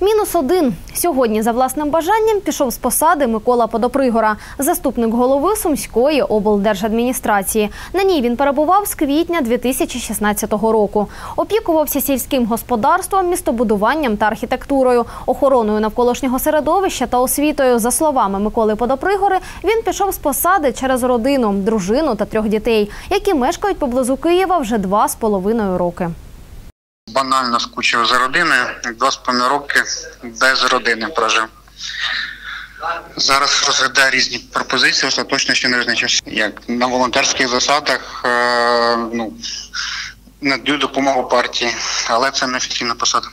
Мінус один. Сьогодні за власним бажанням пішов з посади Микола Подопригора, заступник голови Сумської облдержадміністрації. На ній він перебував з квітня 2016 року. Опікувався сільським господарством, містобудуванням та архітектурою, охороною навколишнього середовища та освітою. За словами Миколи Подопригори, він пішов з посади через родину, дружину та трьох дітей, які мешкають поблизу Києва вже два з половиною роки. Банально скучив за родиною. Два з половиною роки без родини прожив. Зараз розглядаю різні пропозиції, остаточно ще не визначився. Як на волонтерських засадах е, ну, надаю допомогу партії, але це не офіційна посада.